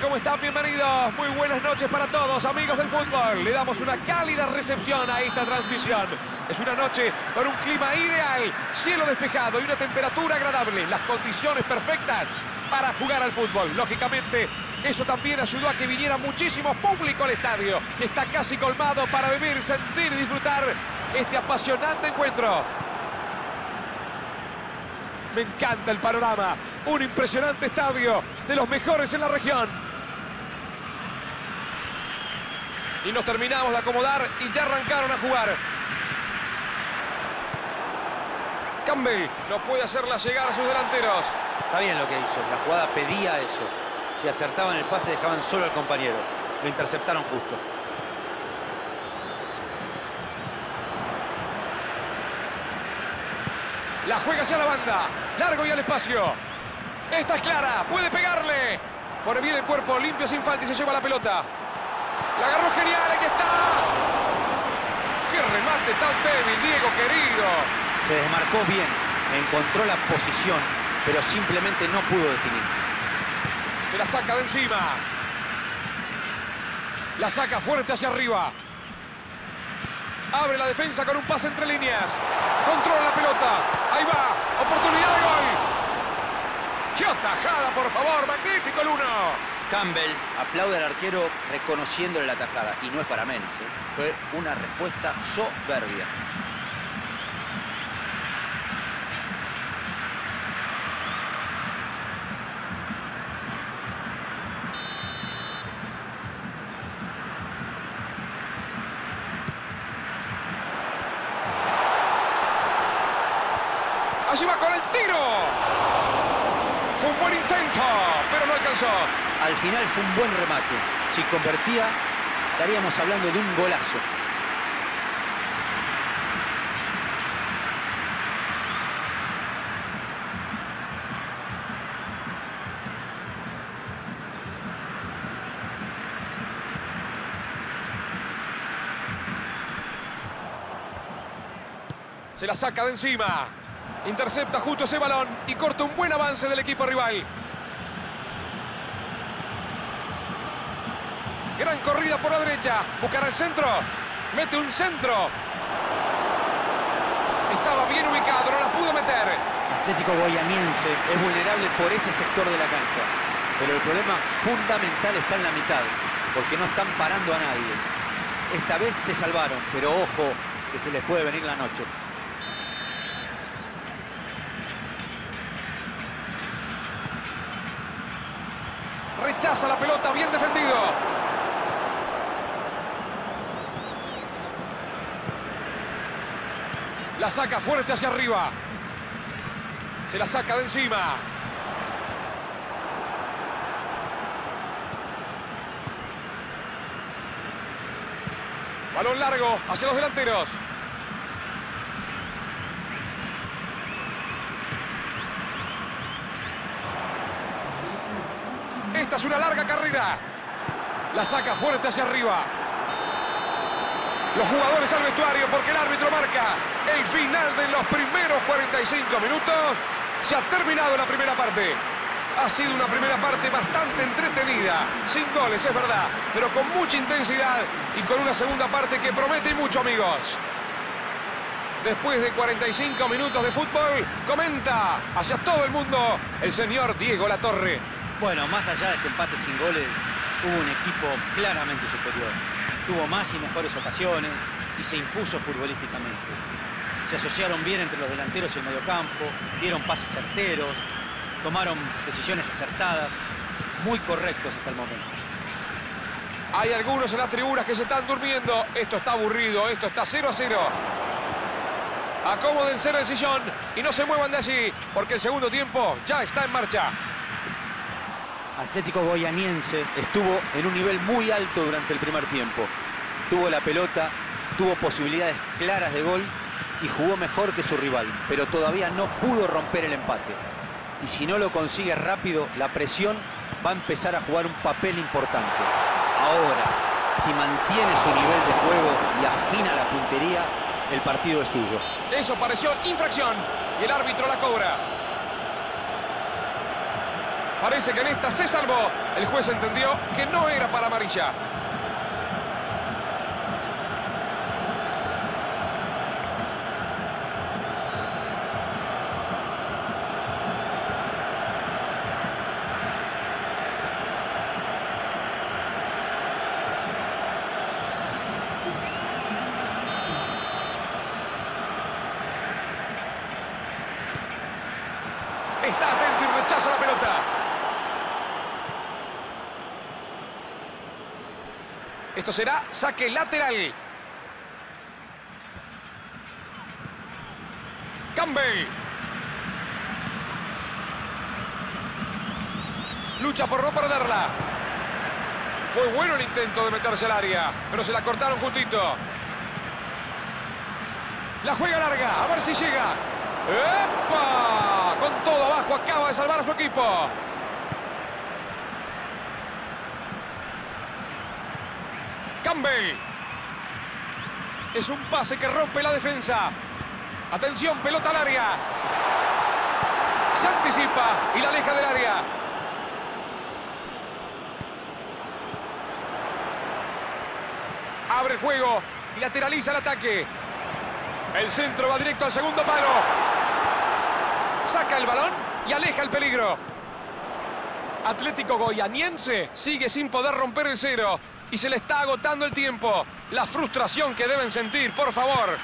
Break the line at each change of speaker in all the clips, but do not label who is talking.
¿Cómo están? Bienvenidos. Muy buenas noches para todos, amigos del fútbol. Le damos una cálida recepción a esta transmisión. Es una noche con un clima ideal, cielo despejado y una temperatura agradable. Las condiciones perfectas para jugar al fútbol. Lógicamente, eso también ayudó a que viniera muchísimo público al estadio, que está casi colmado para vivir, sentir y disfrutar este apasionante encuentro. Me encanta el panorama. Un impresionante estadio de los mejores en la región. Y nos terminamos de acomodar y ya arrancaron a jugar. Campbell no puede hacerla llegar a sus delanteros.
Está bien lo que hizo. La jugada pedía eso. Si acertaban el pase dejaban solo al compañero. Lo interceptaron justo.
La juega hacia la banda. Largo y al espacio. Esta es clara. Puede pegarle. Pone bien el cuerpo. Limpio sin falta y se lleva la pelota. La agarró genial. Aquí está. Qué remate tan débil, Diego querido.
Se desmarcó bien. Encontró la posición, pero simplemente no pudo definir.
Se la saca de encima. La saca fuerte hacia arriba. Abre la defensa con un pase entre líneas. Controla la pelota. Ahí va. Oportunidad de gol. ¡Qué atajada, por favor! ¡Magnífico el uno!
Campbell aplaude al arquero reconociéndole la tajada. Y no es para menos. ¿eh? Fue una respuesta soberbia.
Allí va con el tiro. Fue un buen intento, pero no alcanzó.
Al final fue un buen remate. Si convertía, estaríamos hablando de un golazo.
Se la saca de encima. Intercepta justo ese balón y corta un buen avance del equipo rival. Gran corrida por la derecha. Buscará el centro. Mete un centro. Estaba bien ubicado, no la pudo meter.
Atlético Goyaniense es vulnerable por ese sector de la cancha. Pero el problema fundamental está en la mitad, porque no están parando a nadie. Esta vez se salvaron, pero ojo que se les puede venir la noche.
Rechaza la pelota, bien defendido. La saca fuerte hacia arriba. Se la saca de encima. Balón largo hacia los delanteros. Esta es una larga carrera. La saca fuerte hacia arriba. Los jugadores al vestuario porque el árbitro marca el final de los primeros 45 minutos. Se ha terminado la primera parte. Ha sido una primera parte bastante entretenida, sin goles, es verdad, pero con mucha intensidad y con una segunda parte que promete mucho, amigos. Después de 45 minutos de fútbol, comenta hacia todo el mundo el señor Diego Latorre.
Bueno, más allá de este empate sin goles, hubo un equipo claramente superior. Tuvo más y mejores ocasiones y se impuso futbolísticamente. Se asociaron bien entre los delanteros y el mediocampo, dieron pases certeros, tomaron decisiones acertadas, muy correctos hasta el momento.
Hay algunos en las tribunas que se están durmiendo. Esto está aburrido, esto está 0 a 0. Acomódense en el sillón y no se muevan de allí, porque el segundo tiempo ya está en marcha.
Atlético Goyaniense estuvo en un nivel muy alto durante el primer tiempo. Tuvo la pelota, tuvo posibilidades claras de gol y jugó mejor que su rival, pero todavía no pudo romper el empate. Y si no lo consigue rápido, la presión va a empezar a jugar un papel importante. Ahora, si mantiene su nivel de juego y afina la puntería, el partido es suyo.
Eso pareció infracción y el árbitro la cobra. Parece que en esta se salvó. El juez entendió que no era para amarilla. Está atento y rechaza la pelota. Esto será saque lateral. Campbell. Lucha por no perderla. Fue bueno el intento de meterse al área, pero se la cortaron justito. La juega larga, a ver si llega. ¡Epa! Con todo abajo acaba de salvar a su equipo. Es un pase que rompe la defensa. Atención, pelota al área. Se anticipa y la aleja del área. Abre el juego y lateraliza el ataque. El centro va directo al segundo palo. Saca el balón y aleja el peligro. Atlético Goyaniense sigue sin poder romper el cero. Y se le está agotando el tiempo. La frustración que deben sentir, por favor.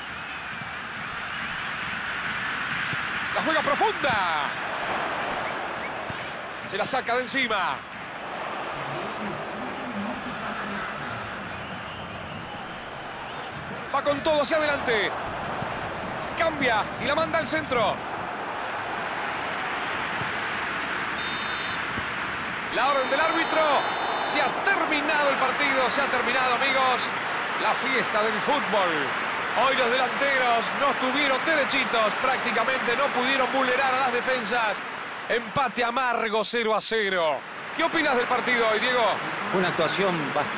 La juega profunda. Se la saca de encima. Va con todo hacia adelante. Cambia y la manda al centro. La orden del árbitro. Se ha terminado el partido, se ha terminado, amigos, la fiesta del fútbol. Hoy los delanteros no estuvieron derechitos, prácticamente no pudieron vulnerar a las defensas. Empate amargo 0 a 0. ¿Qué opinas del partido hoy, Diego?
Una actuación bastante...